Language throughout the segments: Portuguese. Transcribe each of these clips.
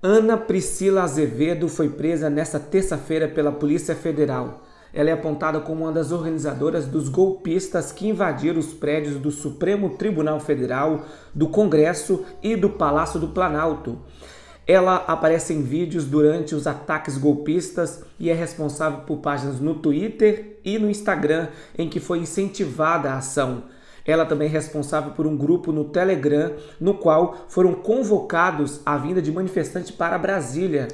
Ana Priscila Azevedo foi presa nesta terça-feira pela Polícia Federal. Ela é apontada como uma das organizadoras dos golpistas que invadiram os prédios do Supremo Tribunal Federal, do Congresso e do Palácio do Planalto. Ela aparece em vídeos durante os ataques golpistas e é responsável por páginas no Twitter e no Instagram em que foi incentivada a ação. Ela também é responsável por um grupo no Telegram, no qual foram convocados a vinda de manifestantes para Brasília,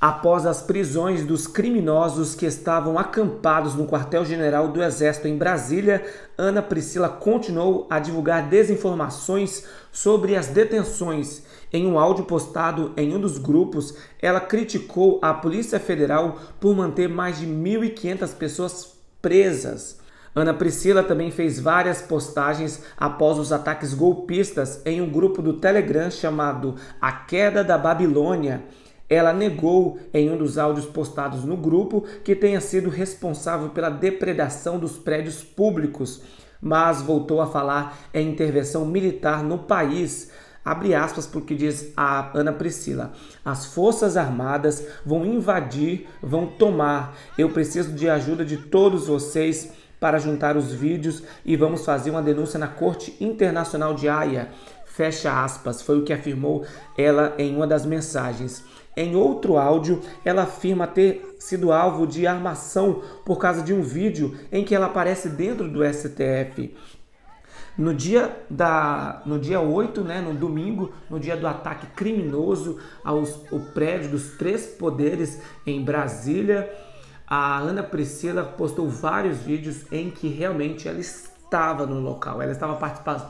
após as prisões dos criminosos que estavam acampados no quartel-general do Exército em Brasília, Ana Priscila continuou a divulgar desinformações sobre as detenções. Em um áudio postado em um dos grupos, ela criticou a Polícia Federal por manter mais de 1.500 pessoas presas. Ana Priscila também fez várias postagens após os ataques golpistas em um grupo do Telegram chamado A Queda da Babilônia. Ela negou em um dos áudios postados no grupo que tenha sido responsável pela depredação dos prédios públicos, mas voltou a falar em intervenção militar no país. Abre aspas porque diz a Ana Priscila: as Forças Armadas vão invadir, vão tomar. Eu preciso de ajuda de todos vocês para juntar os vídeos e vamos fazer uma denúncia na Corte Internacional de Haia. Fecha aspas, foi o que afirmou ela em uma das mensagens. Em outro áudio, ela afirma ter sido alvo de armação por causa de um vídeo em que ela aparece dentro do STF. No dia, da, no dia 8, né, no domingo, no dia do ataque criminoso ao, prédio dos três poderes em Brasília, a Ana Priscila postou vários vídeos em que realmente ela estava no local, ela estava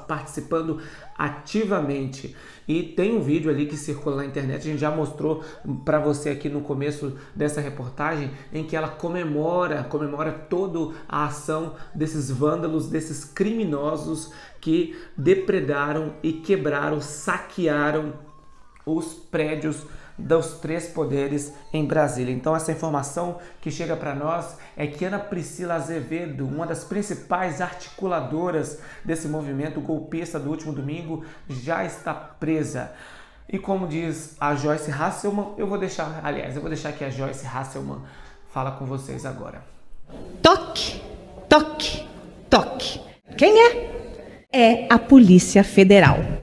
participando ativamente. E tem um vídeo ali que circula na internet, a gente já mostrou para você aqui no começo dessa reportagem, em que ela comemora, comemora toda a ação desses vândalos, desses criminosos que depredaram e quebraram, saquearam os prédios dos três poderes em Brasília. Então essa informação que chega para nós é que Ana Priscila Azevedo, uma das principais articuladoras desse movimento golpista do último domingo, já está presa. E como diz a Joyce Hasselman, eu vou deixar, aliás, eu vou deixar que a Joyce Hasselman fala com vocês agora. Toque, toque, toque. Quem é? É a Polícia Federal.